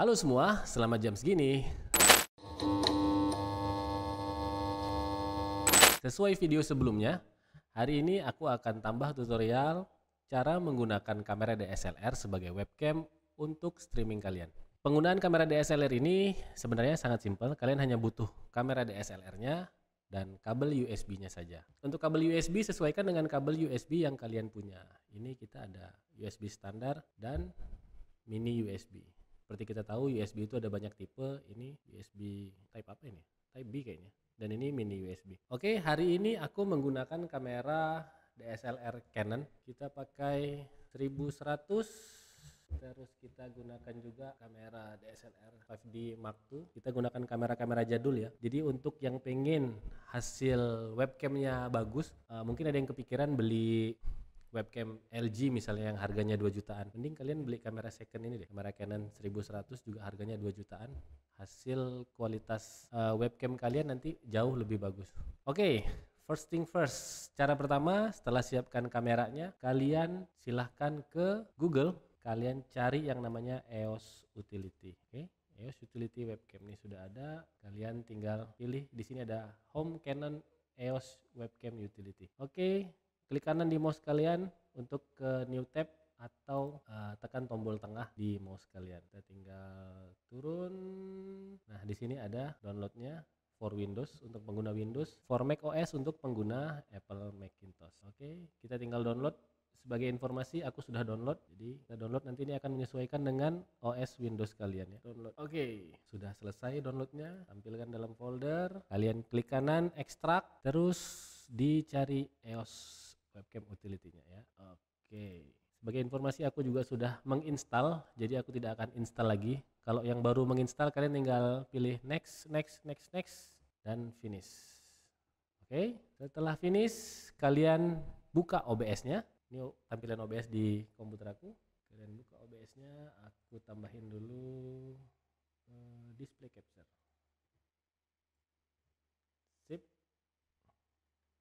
Halo semua, selamat jam segini. Sesuai video sebelumnya, hari ini aku akan tambah tutorial cara menggunakan kamera DSLR sebagai webcam untuk streaming kalian. Penggunaan kamera DSLR ini sebenarnya sangat simpel. Kalian hanya butuh kamera DSLR-nya dan kabel USB-nya saja. Untuk kabel USB sesuaikan dengan kabel USB yang kalian punya. Ini kita ada USB standar dan mini USB. Seperti kita tahu USB itu ada banyak tipe. Ini USB type apa ini? Type B kayaknya. Dan ini mini USB. Oke, hari ini aku menggunakan kamera DSLR Canon. Kita pakai 1100 terus kita gunakan juga kamera DSLR 5D Mark II kita gunakan kamera-kamera jadul ya jadi untuk yang pengen hasil webcamnya bagus uh, mungkin ada yang kepikiran beli webcam LG misalnya yang harganya 2 jutaan mending kalian beli kamera second ini deh kamera Canon 1100 juga harganya 2 jutaan hasil kualitas uh, webcam kalian nanti jauh lebih bagus oke okay, First thing first, cara pertama setelah siapkan kameranya, kalian silahkan ke Google kalian cari yang namanya EOS Utility. Oke, okay? EOS Utility webcam ini sudah ada. Kalian tinggal pilih di sini ada Home Canon EOS Webcam Utility. Oke, okay, klik kanan di mouse kalian untuk ke New Tab atau uh, tekan tombol tengah di mouse kalian. Kita tinggal turun. Nah, di sini ada downloadnya for Windows untuk pengguna Windows, for Mac OS untuk pengguna Apple Macintosh. Oke, okay, kita tinggal download. Sebagai informasi aku sudah download. Jadi kita download. Nanti ini akan menyesuaikan dengan OS Windows kalian ya. Download. Oke. Okay. sudah selesai downloadnya. Tampilkan dalam folder. Kalian klik kanan ekstrak. Terus dicari EOS webcam utility-nya ya. Oke. Sebagai informasi aku juga sudah menginstal jadi aku tidak akan install lagi. Kalau yang baru menginstal kalian tinggal pilih next next next next dan finish. Oke setelah finish kalian buka OBS-nya ini tampilan OBS di komputer aku. Kalian buka OBS nya aku tambahin dulu uh, display capture. Sip.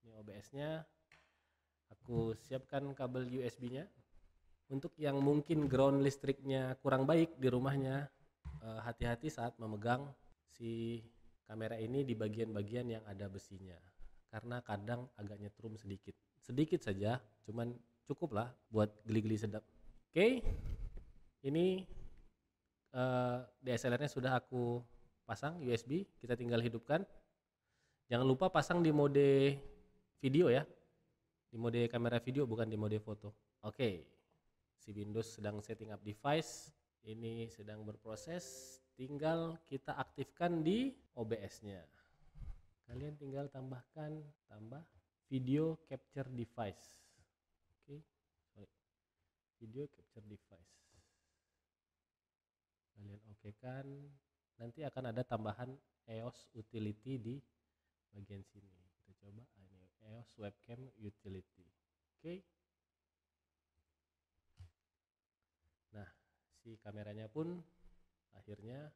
Ini OBS nya aku siapkan kabel USB nya untuk yang mungkin ground listriknya kurang baik di rumahnya eh, hati-hati uh, saat memegang si kamera ini di bagian-bagian yang ada besinya karena kadang agak nyetrum sedikit sedikit saja cuman cukup lah buat geli-geli sedap. Oke, okay. ini uh, eh, DSLR-nya sudah aku pasang USB, kita tinggal hidupkan. Jangan lupa pasang di mode video ya, di mode kamera video bukan di mode foto. Oke, okay. si Windows sedang setting up device, ini sedang berproses, tinggal kita aktifkan di OBS-nya. Kalian tinggal tambahkan tambah video capture device video capture device kalian oke kan nanti akan ada tambahan EOS utility di bagian sini kita coba ah, ini EOS webcam utility. Oke. Nah si kameranya pun akhirnya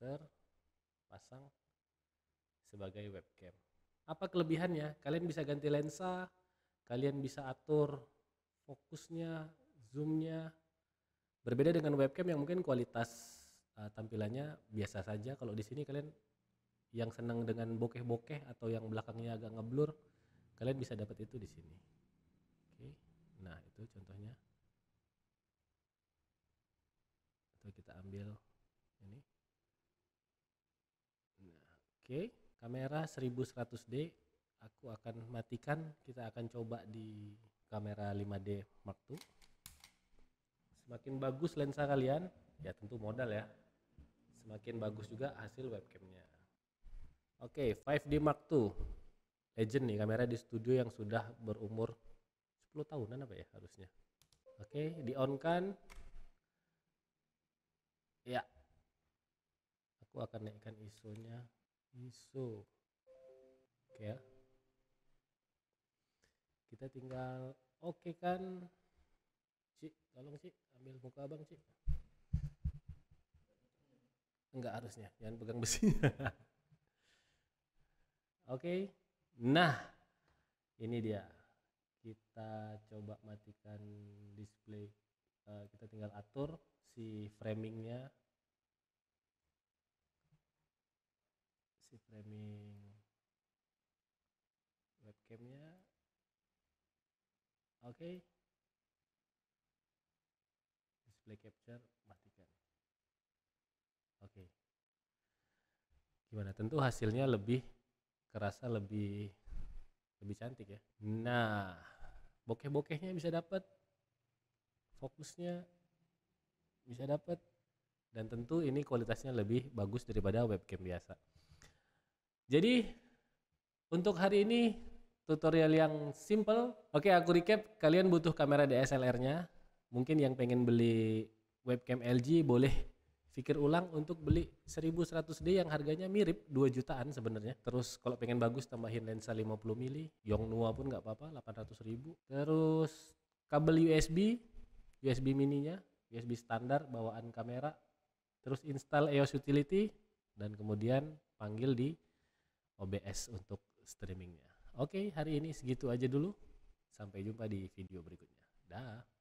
terpasang sebagai webcam. Apa kelebihannya? Kalian bisa ganti lensa kalian bisa atur fokusnya, zoomnya. Berbeda dengan webcam yang mungkin kualitas uh, tampilannya biasa saja. Kalau di sini kalian yang senang dengan bokeh-bokeh atau yang belakangnya agak ngeblur, kalian bisa dapat itu di sini. Oke, nah itu contohnya. Atau kita ambil ini. Nah, oke, kamera 1100D aku akan matikan. Kita akan coba di kamera 5D Mark II. Semakin bagus lensa kalian, ya tentu modal ya. Semakin bagus juga hasil webcamnya. Oke, okay, 5D Mark II. Legend nih, kamera di studio yang sudah berumur 10 tahunan apa ya harusnya. Oke, okay, di on kan. Ya. Aku akan naikkan ISO-nya. ISO. Oke ya kita tinggal oke okay kan Cik tolong Cik ambil muka abang Cik enggak harusnya jangan pegang besi oke okay. nah ini dia kita coba matikan display uh, kita tinggal atur si framingnya si framing webcamnya oke okay. display capture matikan oke okay. gimana tentu hasilnya lebih kerasa lebih lebih cantik ya nah bokeh-bokehnya bisa dapat fokusnya bisa dapat dan tentu ini kualitasnya lebih bagus daripada webcam biasa jadi untuk hari ini tutorial yang simple. Oke, aku recap. Kalian butuh kamera DSLR-nya. Mungkin yang pengen beli webcam LG boleh pikir ulang untuk beli 1100D yang harganya mirip 2 jutaan sebenarnya. Terus kalau pengen bagus tambahin lensa 50 mili, Yongnuo pun nggak apa-apa 800 ribu. Terus kabel USB, USB mininya, USB standar bawaan kamera. Terus install EOS Utility dan kemudian panggil di OBS untuk streamingnya. Oke, hari ini segitu aja dulu. Sampai jumpa di video berikutnya. Dah.